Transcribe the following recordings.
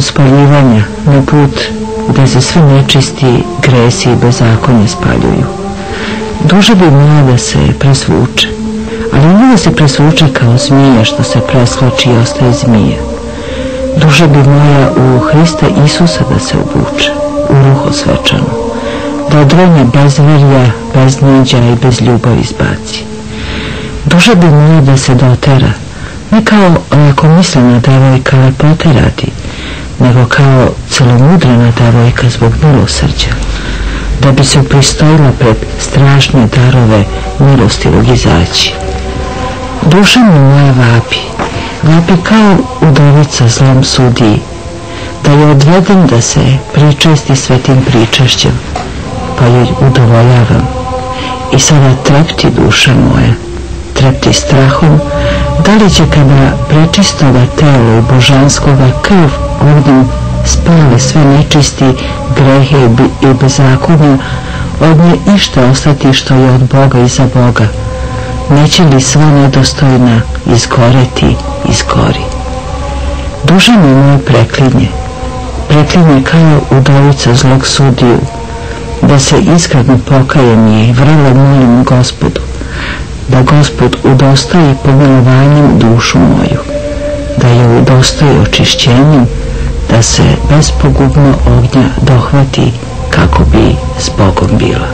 Bogom spaljivanja, na put gde se sve nečisti gresi i bezakonje spaljuju. Duže bi moja da se presvuče, ali ne da se presvuče kao zmija što se preslači i ostaje zmija. Duže bi moja u Hrista Isusa da se obuče, u ruho svečano, da odrone bez verja, bez neđa i bez ljubavi izbaci. Duže bi moja da se dotera, ne kao lakomislena devojka lepote radi, nego kao celomudrana devojka zbog milosrđa, da bi se pristojila pred strašne darove milostivog izaći. Duša mi moja vapi, vapi kao udovica zlom sudiji, da je odvedem da se pričesti svetim pričašćem, pa joj udovoljavam. I sada trepti duša moja, trepti strahom, da li će kada prečistoga telo i božanskoga krv ovdje spale sve nečisti grehe i bezakonja, od nje išta ostati što je od Boga i za Boga. Neće li sva nedostojna izgoreti, izgori. Duša mi moje preklinje, preklinje kao udovica zlog sudiju, da se iskreno pokajem i vrlo molim gospodu, da gospod udostoji pomilovanjem dušu moju, da je udostoji očišćenjem, da se bespogubno ognja dohvati kako bi s Bogom bila.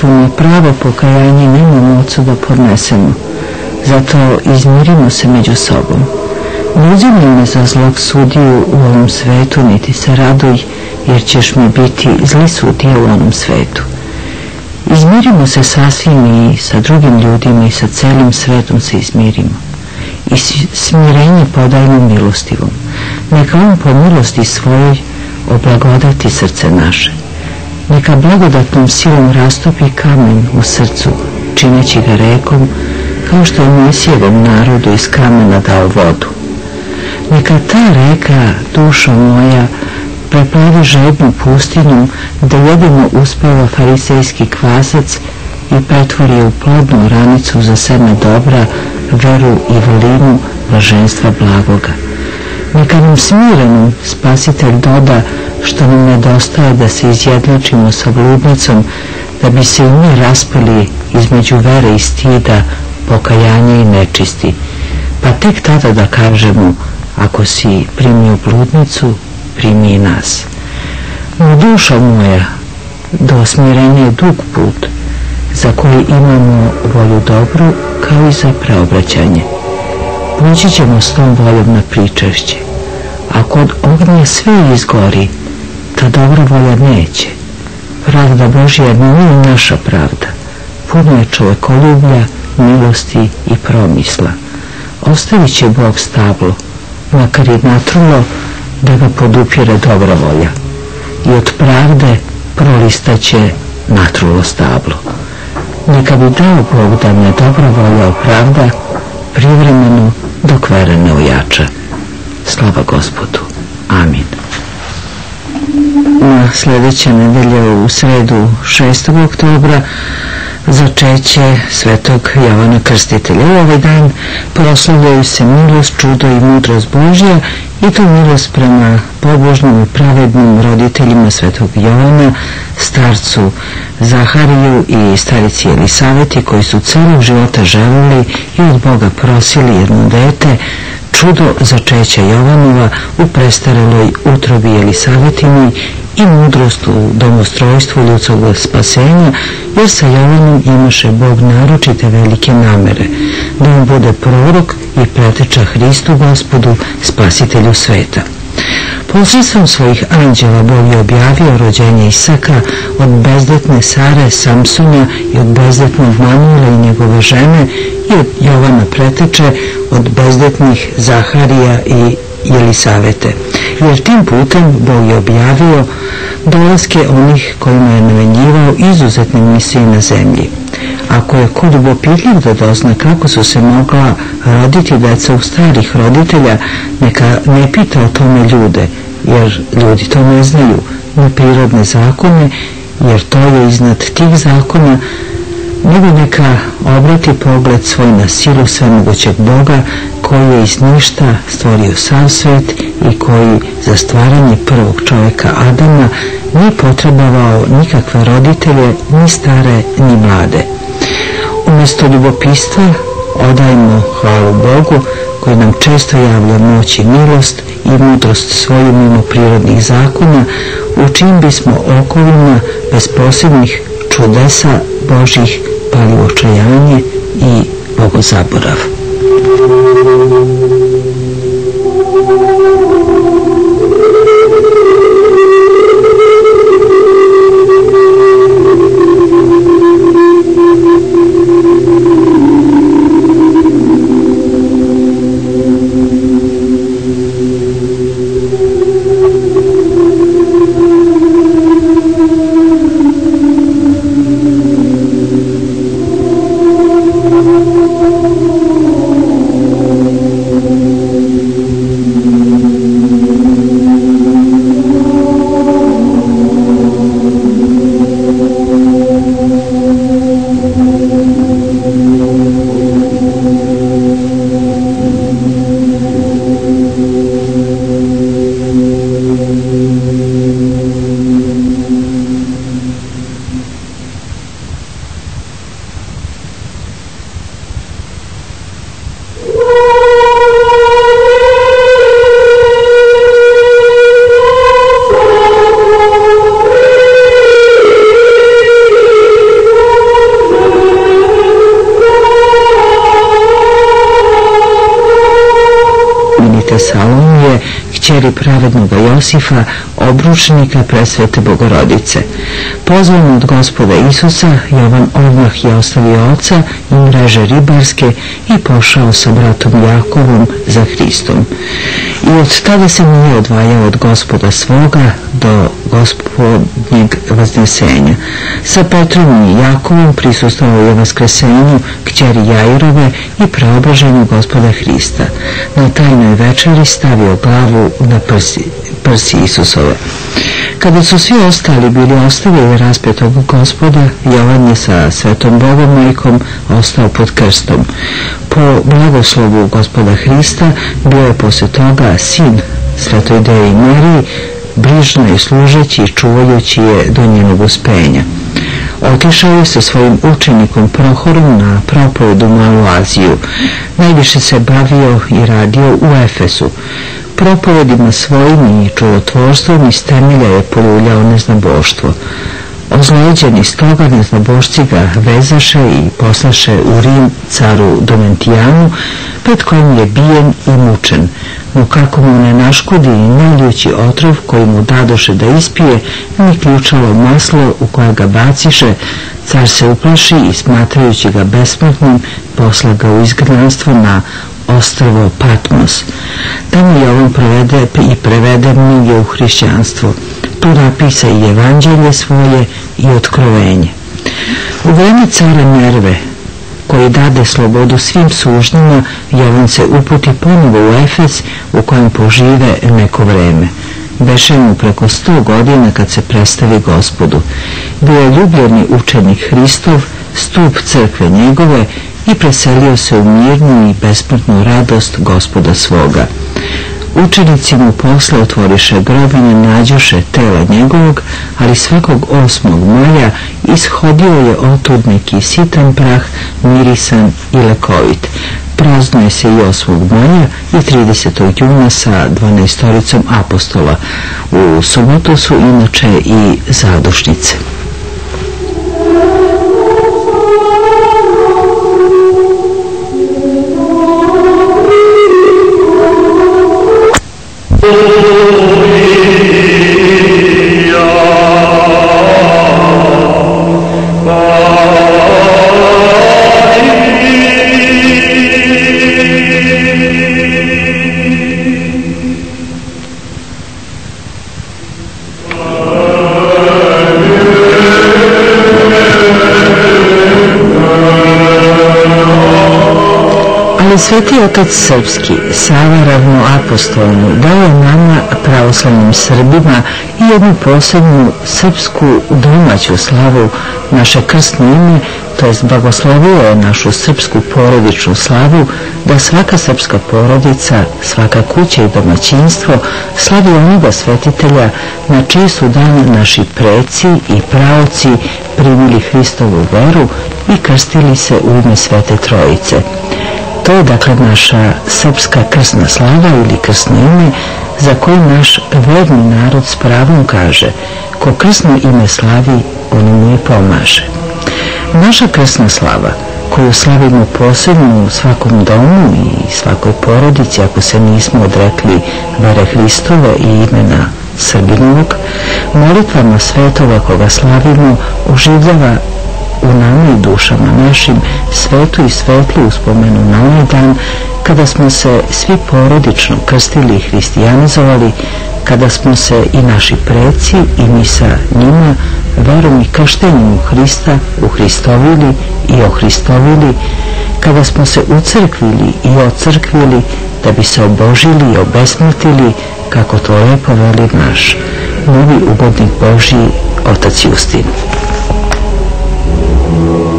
Tvoje pravo pokajanje nema mocu da podnesemo, zato izmirimo se među sobom. Ne uzimaj me za zlog sudiju u ovom svetu, niti se raduj, jer ćeš mi biti zli sudija u onom svetu. Izmirimo se sasvim i sa drugim ljudima i sa celim svetom se izmirimo. I smirenje podajmo milostivom. Neka on po milosti svojoj oblagodati srce naše. Neka blagodatnom silom rastopi kamen u srcu, čineći ga rekom, kao što je Mojsijevom narodu iz kamena dao vodu. Neka ta reka, dušo moja, preplavi žednu pustinju, da jedino uspeva farisejski kvasac i pretvori u plodnu ranicu za seme dobra, veru i volinu blaženstva blagoga. Neka nam smirenom spasitelj doda što nam nedostaje da se izjednačimo sa bludnicom, da bi se i mi raspali između vere i stida, pokajanja i nečisti. Pa tek tada da kažemo, ako si primio bludnicu, primi i nas. No duša moja, do smirenja je dug put, za koji imamo volju dobru, kao i za preobraćanje. Poći ćemo s tom voljom na pričašće. Ako od ognja sve izgori, ta dobra volja neće. Pravda Božja nije naša pravda. Puno je čovekoljublja, milosti i promisla. Ostavit će Bog stablo, makar i natrulo, da ga podupire dobra volja. I od pravde prolistaće natrulo stablo. Neka bi dao Bog da me dobra volja opravda privremeno dok vere ne ujača. Slava gospodu. Amin. Na sljedeće nedelje u sredu 6. oktobra začeće svetog Jovana Krstitelja. U ovaj dan proslavljaju se milost, čudo i mudrost Božja i to milost prema pobožnim i pravednim roditeljima svetog Jovana, starcu Zahariju i starici Elisaveti koji su celog života želili i od Boga prosili jedno dete, čudo začeća Jovanova u prestareloj utrobi Elisavetinoj i mudrost u domostrojstvu ljudskog spasenja, jer sa Jovanom imaše Bog naročite velike namere, da on bude prorok i preteča Hristu gospodu, spasitelju sveta. Posredstvom svojih anđela Bog je objavio rođenje Isaka od bezdetne Sare Samsuna i od bezdetnog Manuela i njegove žene i od Jovana preteče od bezdetnih Zaharija i Jelisavete. Jer tim putem Bog je objavio dolaske onih kojima je namenjivao izuzetne misije na zemlji. Ako je kod ubopitljiv da dozna kako su se mogla roditi deca u starih roditelja, neka ne pita o tome ljude, jer ljudi to ne znaju, ni prirodne zakone, jer to je iznad tih zakona, nego neka obrati pogled svoj na silu svemogućeg Boga koji je iz ništa stvorio sam svet i koji za stvaranje prvog čovjeka Adama nije potrebovao nikakve roditelje, ni stare, ni mlade. Umjesto ljubopistva odajmo hvalu Bogu koji nam često javlja moć i milost i mudrost svoju mimo prirodnih zakona, u čim bismo okovima bez posebnih čudesa Božih pali očajanje i bogozaborav. Josifa, obručnika presvete Bogorodice. Pozvan od gospoda Isusa, Jovan odmah je ostavio oca i mreže ribarske i pošao sa bratom Jakovom za Hristom. I od tada se nije odvajao od gospoda svoga do gospodnjeg vaznesenja. Sa Petrom i Jakovom prisustovao je vaskresenju kćeri Jairove i preobraženju gospoda Hrista. Na tajnoj večeri stavio glavu na prsi, prsi Isusove. Kada su svi ostali bili ostavili raspetog gospoda, Jovan je sa svetom Bogom majkom ostao pod krstom. Po blagoslovu gospoda Hrista bio je posle toga sin svetoj Deji Mariji, brižno je služeći i čuvajući je do njenog uspenja. Otišao je sa svojim učenikom Prohorom na propovedu Malu Aziju. Najviše se bavio i radio u Efesu. Propovedima svojim i čudotvorstvom iz temelja je poljuljao neznaboštvo. Ozlojeđeni s toga neznabošci ga vezaše i poslaše u Rim caru Domentijanu, pred kojim je bijen i mučen, no kako mu ne naškodi i naljući otrov koji mu dadoše da ispije, ni ključalo maslo u koje ga baciše, car se uplaši i smatrajući ga besmrtnim, posla ga u izgnanstvo na ostrvo Patmos. Tamo je on provede i prevede mnoge u hrišćanstvo. Tu napisa i evanđelje svoje i otkrovenje. U vreme cara Nerve, koji dade slobodu svim sužnjima, Jovan se uputi ponovo u Efes u kojem požive neko vreme. Beše mu preko sto godina kad se predstavi gospodu. Bio je ljubljeni učenik Hristov, stup crkve njegove i preselio se u mirnu i besmrtnu radost gospoda svoga. Učenici mu posle otvoriše grobine, nađoše tela njegovog, ali svakog osmog maja ishodio je otud neki sitan prah, mirisan i lekovit. Praznuje se i 8. maja i 30. juna sa 12. apostola. U subotu su inače i zadušnice. Sveti otac srpski, Sava ravnoapostolni, dao je nama, pravoslavnim Srbima, i jednu posebnu srpsku domaću slavu, naše krstno ime, to jest blagoslovio je našu srpsku porodičnu slavu da svaka srpska porodica, svaka kuća i domaćinstvo slavi onoga svetitelja na čiji su dan naši preci i praoci primili Hristovu veru i krstili se u ime Svete Trojice. To je dakle naša srpska krsna slava ili krsno ime za koju naš verni narod s pravom kaže ko krsno ime slavi, on mu je pomaže. Naša krsna slava, koju slavimo posebno u svakom domu i svakoj porodici ako se nismo odrekli vere Hristove i imena Srbinovog, molitvama svetova koga slavimo oživljava u nama i dušama našim svetu i svetlu uspomenu na onaj dan kada smo se svi porodično krstili i hristijanizovali, kada smo se i naši preci i mi sa njima verom i krštenjem u Hrista uhristovili i ohristovili, kada smo se ucrkvili i ocrkvili da bi se obožili i obesmrtili kako to lepo veli naš novi ugodnik Božji Otac Justin. Amen.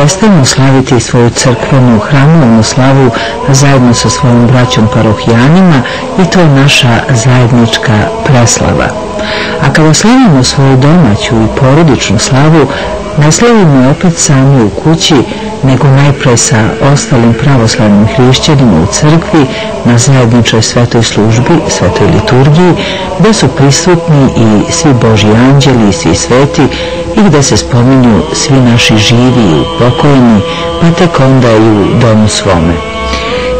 Prestajemo slaviti svoju crkvenu hramovnu slavu zajedno sa svojim braćom parohijanima i to je naša zajednička preslava. A kada slavimo svoju domaću i porodičnu slavu, ne slavimo opet sami u kući, nego najpre sa ostalim pravoslavnim hrišćanima u crkvi na zajedničoj svetoj službi, svetoj liturgiji, gde su prisutni i svi Boži anđeli i svi sveti i gde se spominju svi naši živi i pokojni, pa tek onda i u domu svome.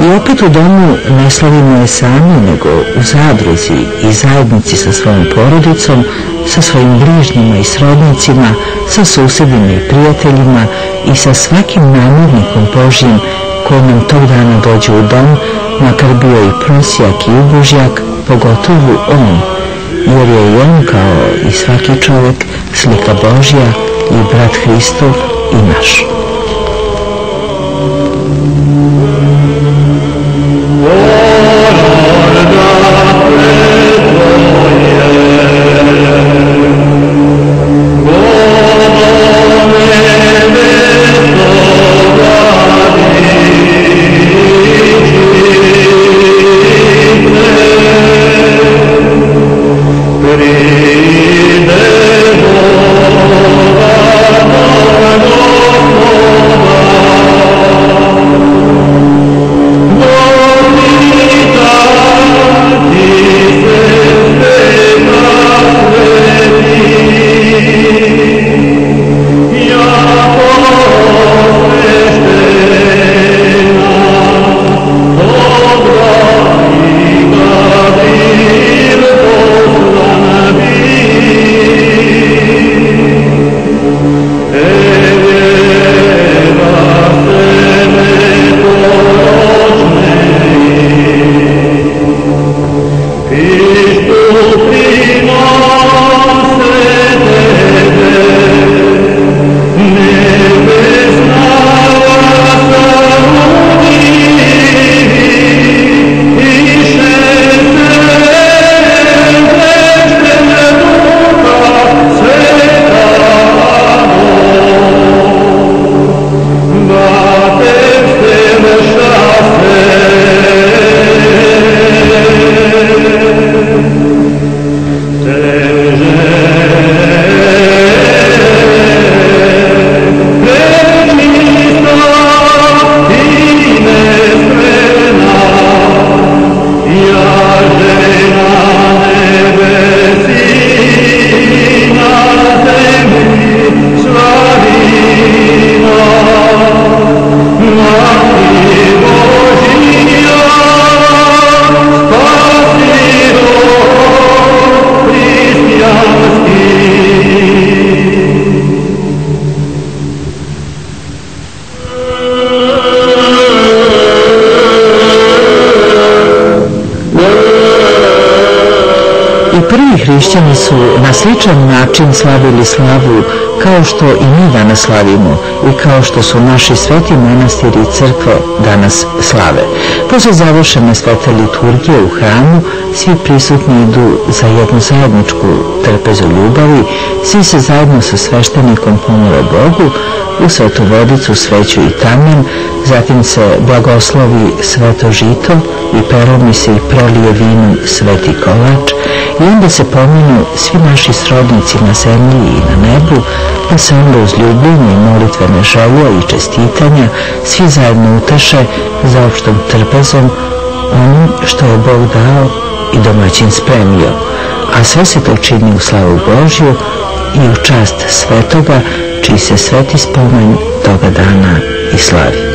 I opet u domu ne slavimo je sami, nego u zadruzi i zajednici sa svojom porodicom, sa svojim bližnjima i srodnicima, sa susedima i prijateljima i sa svakim namornikom Božjim koji nam tog dana dođe u dom, makar bio i prosjak i ubožjak, pogotovo on, jer je i on kao i svaki čovjek slika Božja i brat Hristov i naš. Sličan način slavili slavu kao što i mi danas slavimo i kao što su naši sveti manastiri i crkve danas slave. Posle završene svete liturgije u hramu, svi prisutni idu za jednu zajedničku trpezu ljubavi, svi se zajedno sa sveštenikom pomole Bogu, u svetu vodicu, sveću i kamen, zatim se blagoslovi sveto žito i peromi se i prolije vinom sveti kolač i onda se pominu svi naši srodnici na zemlji i na nebu, pa se onda uz ljubljenje i molitvene želje i čestitanja svi zajedno uteše za opštom trpezom onim što je Bog dao i domaćin spremio, a sve se to čini u slavu Božju i u čast svetoga čiji se sveti spomen toga dana i slavi.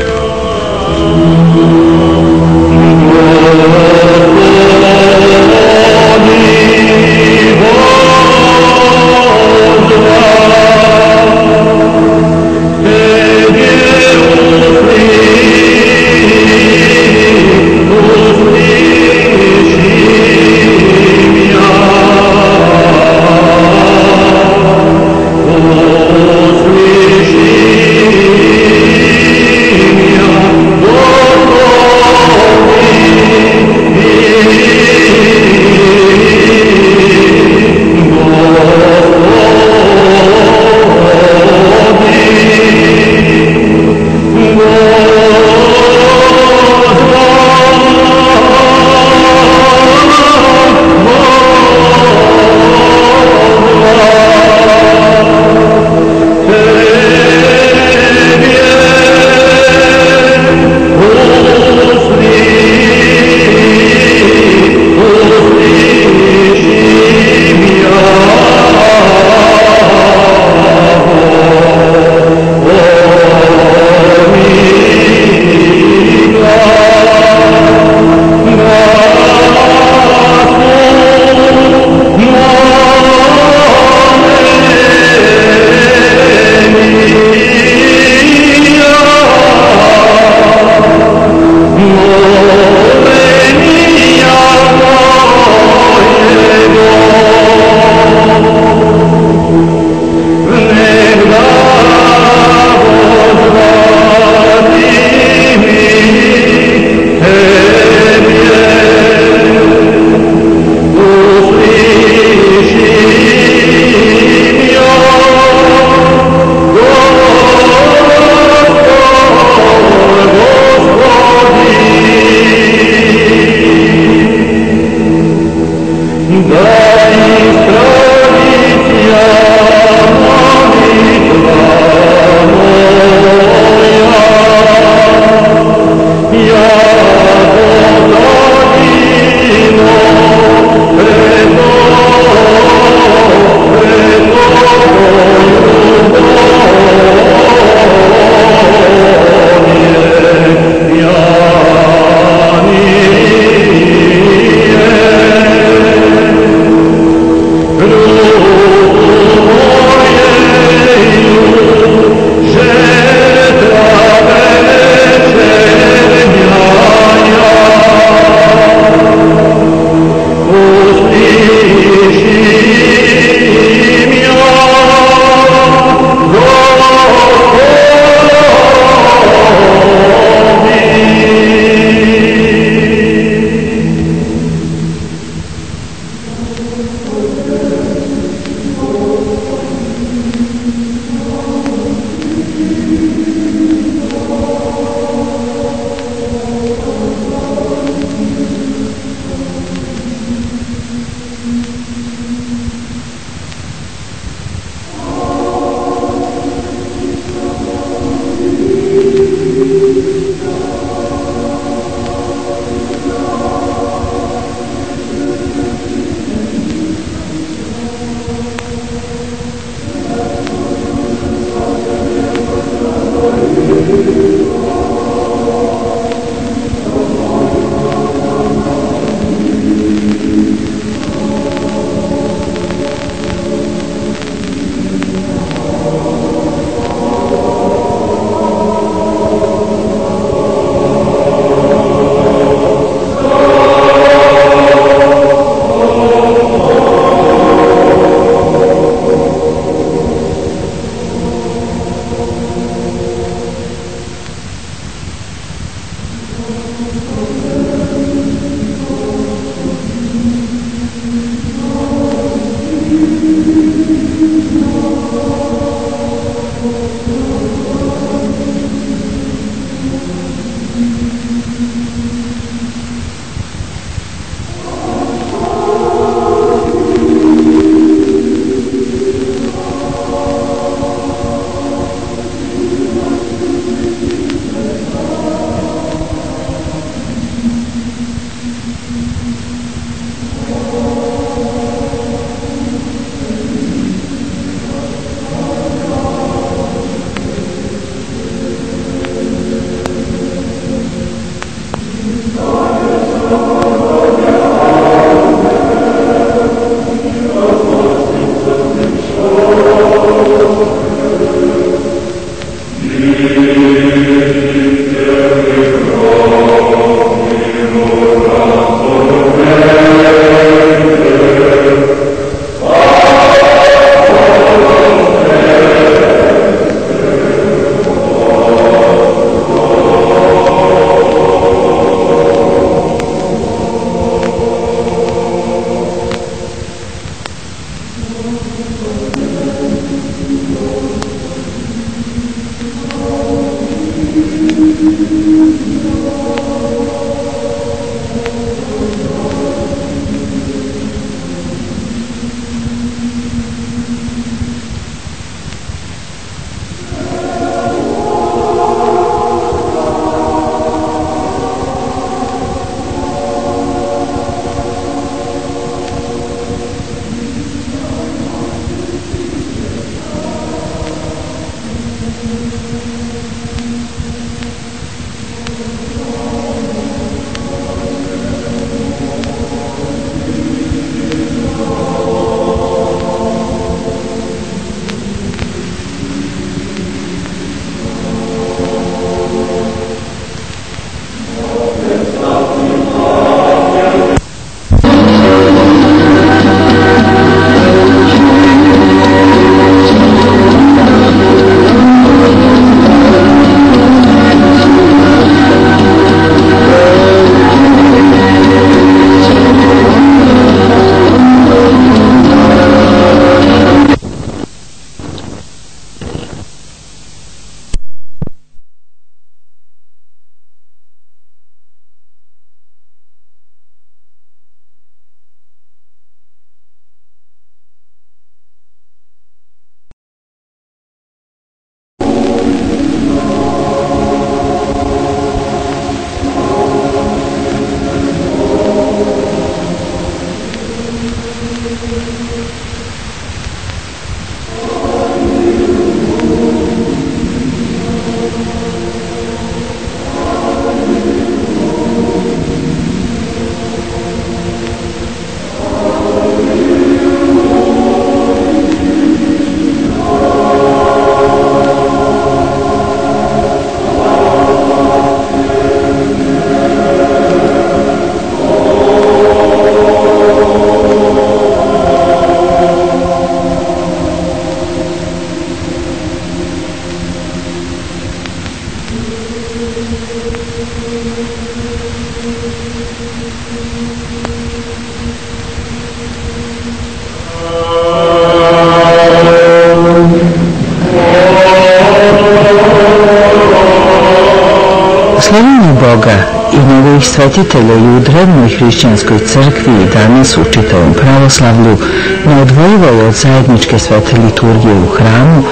Svetitelja i u drevnoj hrišćanskoj crkvi i danas u čitavom pravoslavlju neodvojivo je od zajedničke svete liturgije u hramu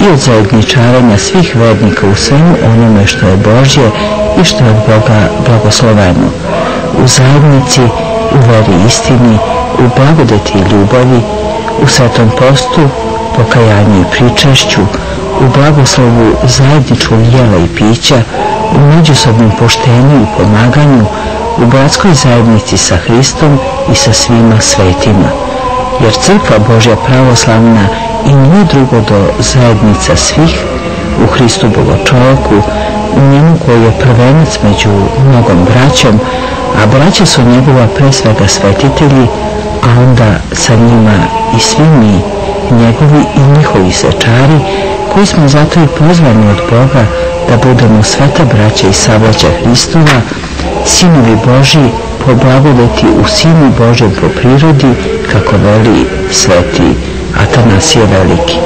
i od zajedničarenja svih vernika u svemu onome što je Božje i što je od Boga blagosloveno. U zajednici, u veri istini, u blagodeti i ljubavi, u svetom postu, pokajanju i pričašću, u blagoslovu zajedničkog jela i pića, u međusobnom poštenju i pomaganju, u bratskoj zajednici sa Hristom i sa svima svetima. Jer crkva Božja pravoslavna i nije drugo do zajednica svih, u Hristu čovjeku, u njemu koji je prvenac među mnogom braćom, a braća su njegova presvega svetitelji, a onda sa njima i svi mi, njegovi i njihovi sečari, koji smo zato i pozvani od Boga da budemo sveta braća i savlaća Hristova, sinovi Boži po blagodeti u Sinu Božem po prirodi, kako veli sveti Atanasije Veliki.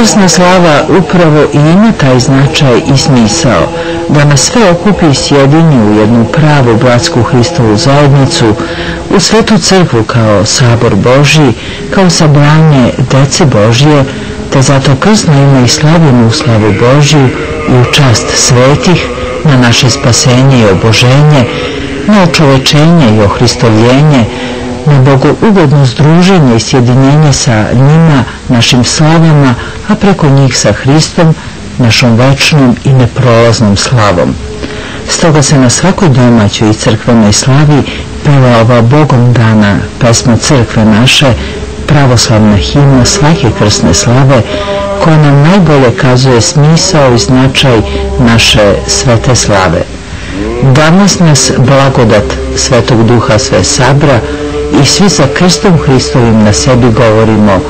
Sveta krsna slava upravo i ima taj značaj i smisao da nas sve okupi i sjedinju u jednu pravu bratsku Hristovu zajednicu, u svetu crkvu kao sabor Božji, kao sabranje dece Božje, te zato krsno ima i slavimo u slavu Božju i u čast svetih, na naše spasenje i oboženje, na očovečenje i ohristovljenje, na Bogu ugodno združenje i sjedinjenje sa njima, našim slavama, a preko njih sa Hristom, našom večnom i neprolaznom slavom. Stoga se na svakoj domaćoj i crkvenoj slavi peva ova Bogom dana pesma crkve naše, pravoslavna himna svake krsne slave, koja nam najbolje kazuje smisao i značaj naše svete slave. Danas nas blagodat Svetog Duha sve sabra i svi sa krstom Hristovim na sebi govorimo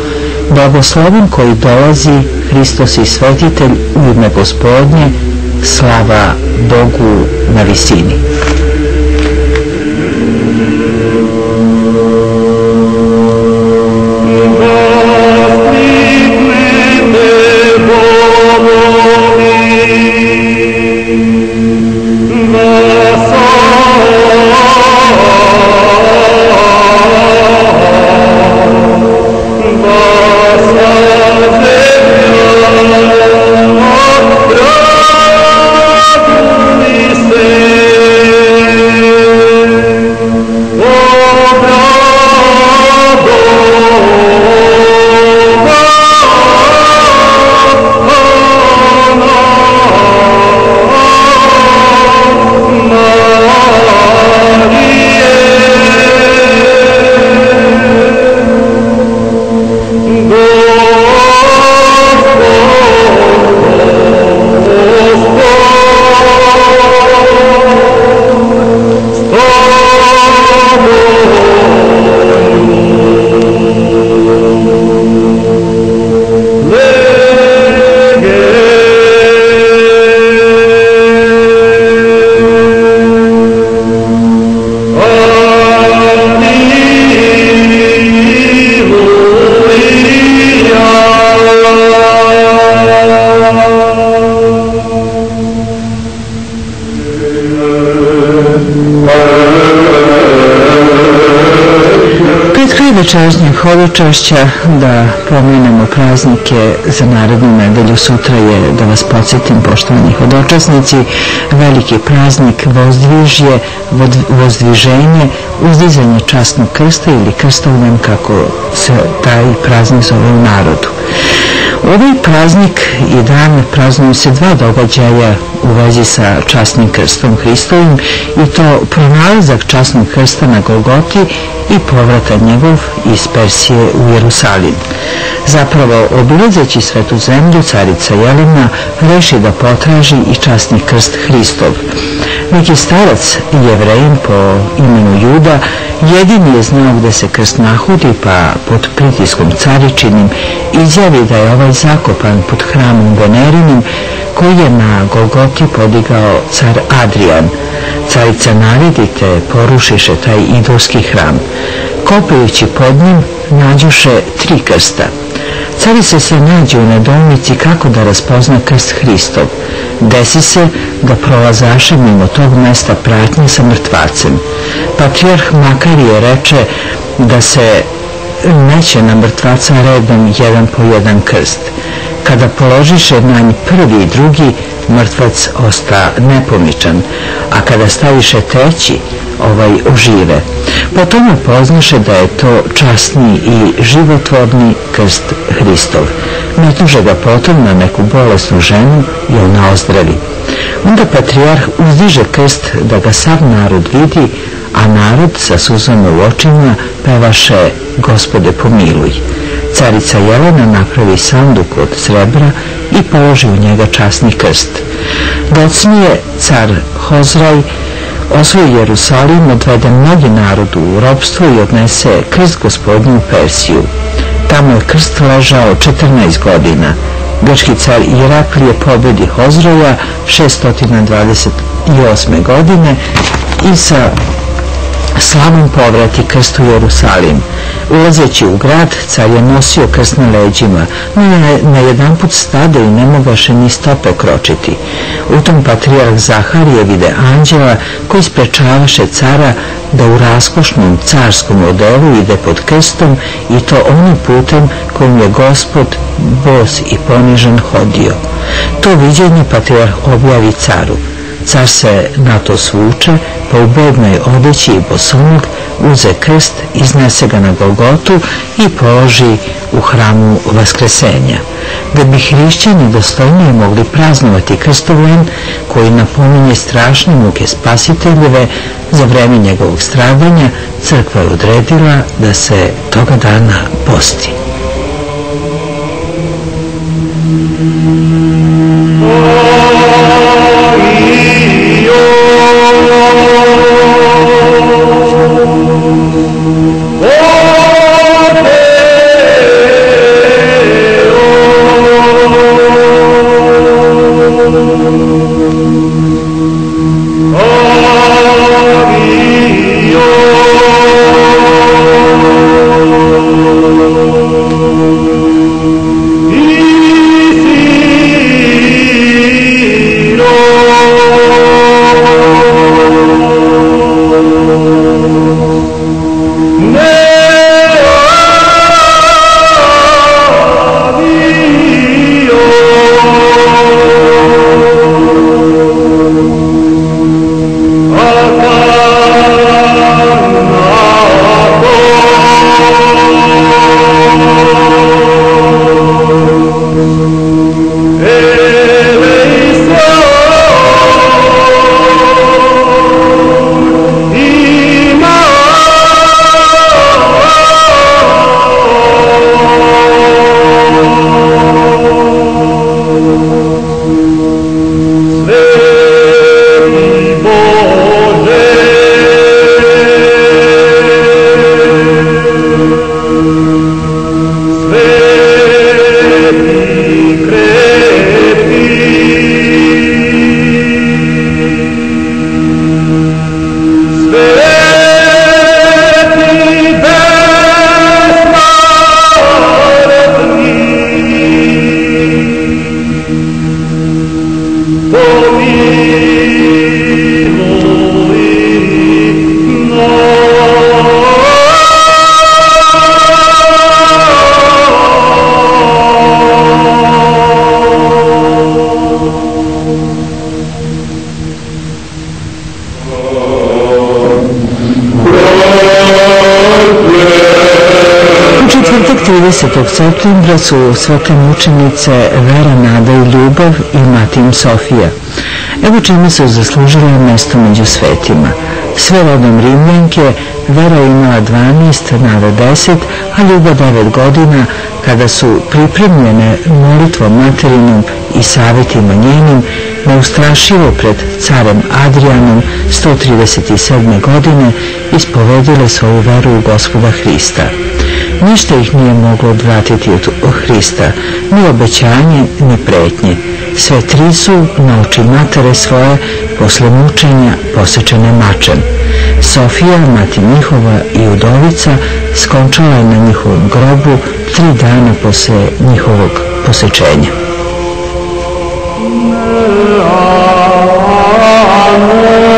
blagoslovim koji dolazi Hristos i svetitelj u ime gospodnje slava Bogu na visini. Večerašnjeg hodočašća da pomenemo praznike za narednu nedelju. Sutra je, da vas podsjetim, poštovani hodočasnici, veliki praznik vozdvižje, vozdviženje, uzdizanje častnog krsta ili krstovnem, kako se taj praznik zove u narodu. Ovaj praznik i dan praznuju se dva događaja u vezi sa časnim krstom Hristovim i to pronalazak časnog krsta na Golgoti i povrata njegov iz Persije u Jerusalim. Zapravo, obilazeći svetu zemlju, carica Jelena reši da potraži i časni krst Hristov. Neki starac, jevrejin po imenu Juda, jedini je znao gde se krst nahudi, pa pod pritiskom caričinim izjavi da je ovaj zakopan pod hramom Venerinim, koji je na Golgoti podigao car Adrian. Carica naredite porušiše taj idolski hram. Kopajući pod njim nađuše tri krsta. Carica se nađe u nedolnici kako da raspozna krst Hristov. Desi se da prolazaše mimo tog mesta pratnje sa mrtvacem. Patrijarh Makarije reče da se neće na mrtvaca redom jedan po jedan krst. Kada položiše na nj prvi i drugi, mrtvac osta nepomičan, a kada staviše treći, ovaj ožive. Potom poznaše da je to časni i životvorni krst Hristov. Natuže ga potom na neku bolesnu ženu i ona ozdravi. Onda patrijarh uzdiže krst da ga sav narod vidi, a narod sa suzama u očima pevaše Gospode pomiluj. Carica Jelena napravi sanduk od srebra i položi u njega časni krst. Docnije car Hozraj osvoji Jerusalim, odvede mnogi narodu u robstvo i odnese krst gospodnju Persiju. Tamo je krst ležao 14 godina. Grčki car Iraklije pobedi Hozroja 628. godine i sa slavom povrati krst u Jerusalim. Ulazeći u grad, car je nosio krst na leđima, no je na jedan put stade i ne mogaše ni stope kročiti. U tom patrijarh Zaharije vide anđela koji sprečavaše cara da u raskošnom carskom odelu ide pod krstom i to onim putem kojim je gospod bos i ponižen hodio. To viđenje patrijarh objavi caru. Car se na to svuče, pa u bednoj odeći i bosonog uze krst, iznese ga na Golgotu i položi u hramu Vaskresenja. Da bi hrišćani dostojnije mogli praznovati krstovlen koji napominje strašne muke spasiteljeve za vreme njegovog stradanja, crkva je odredila da se toga dana posti. četvrtak septembra su svete mučenice Vera, Nada i Ljubav i Matijom Sofija. Evo čime su zaslužile mesto među svetima. Sve rodom Rimljanke, Vera imala 12, Nada 10, a Ljuba 9 godina, kada su pripremljene molitvom materinom i savjetima njenim, neustrašivo pred carem Adrianom 137. godine ispovedile svoju veru u gospoda Hrista. Ništa ih nije moglo odvratiti od Hrista, ni obećanje, ni pretnje. Sve tri su na oči matere svoje posle mučenja posečene mačem. Sofija, mati njihova i udovica, skončala je na njihovom grobu tri dana posle njihovog posečenja. Amen.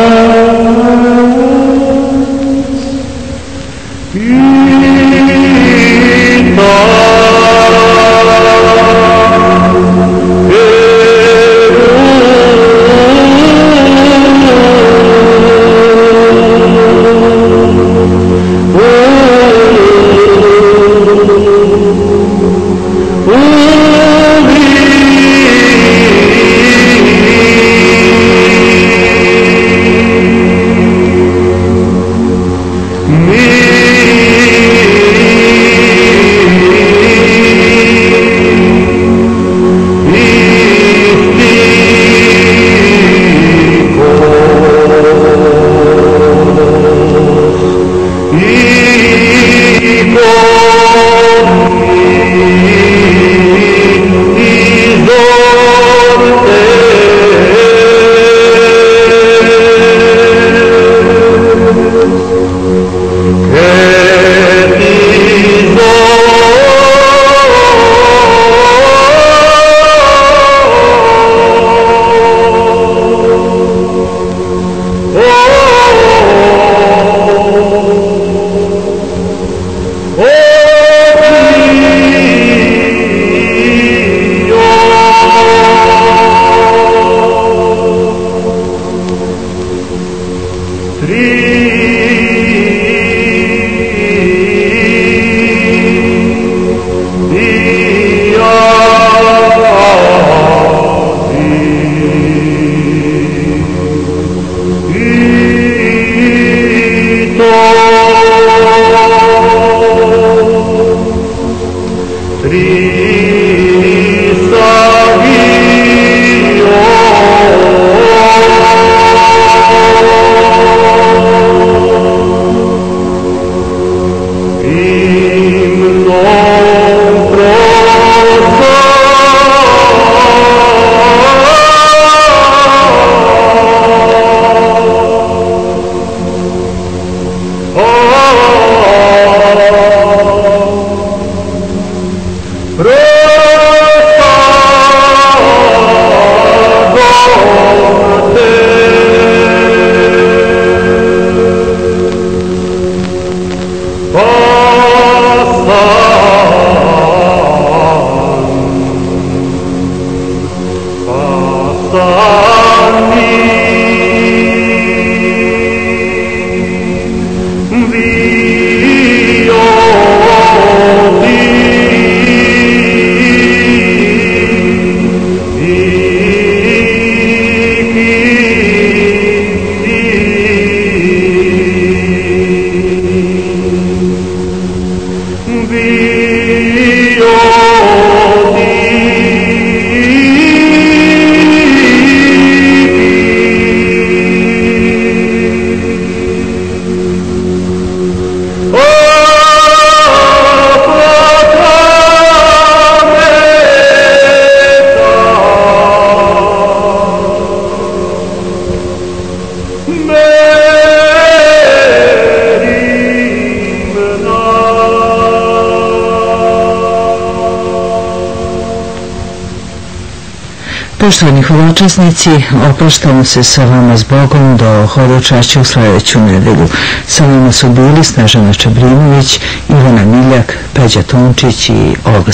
Poštovani hodočasnici, opraštamo se sa vama s Bogom do hodočašća u sljedeću nedelju. Sa vama su bili Snežana Čabrinović, Ivana Miljak, Peđa Tončić i Olga.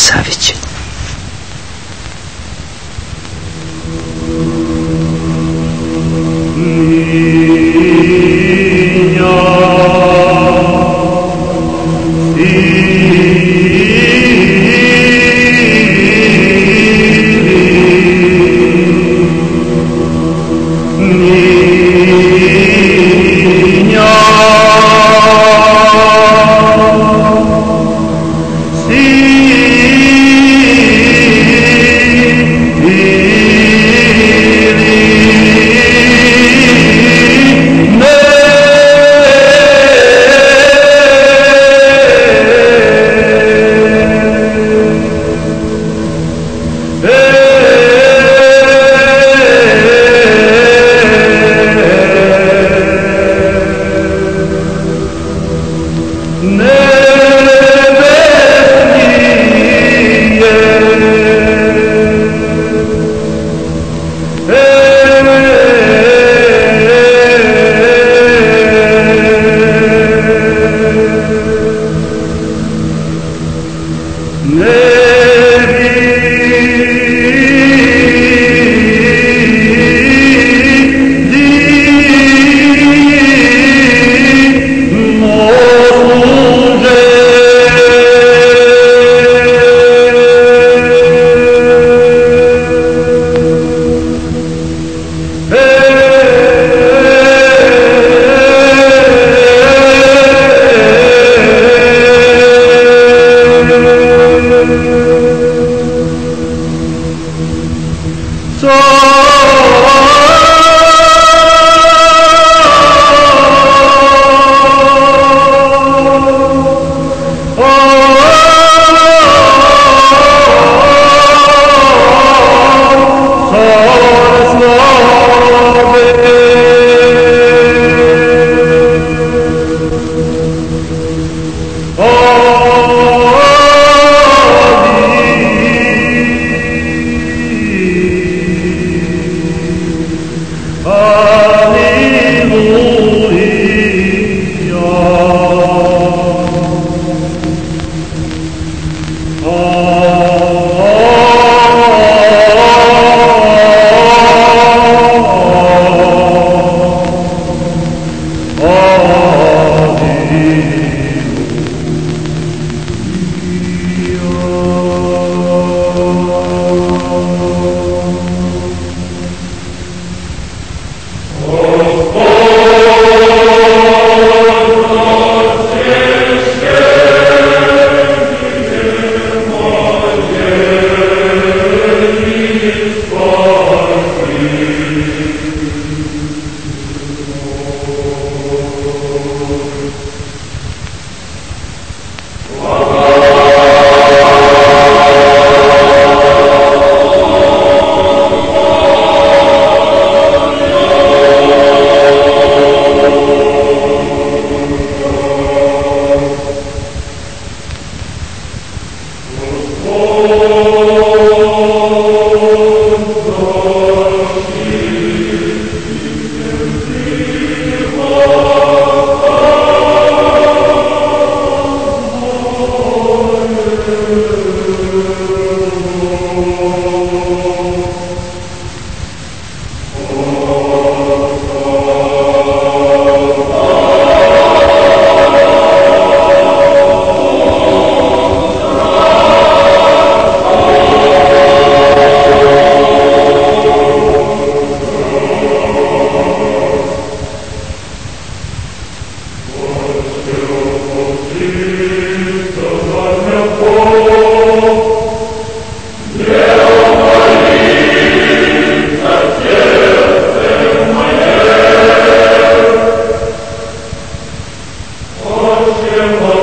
Hallelujah.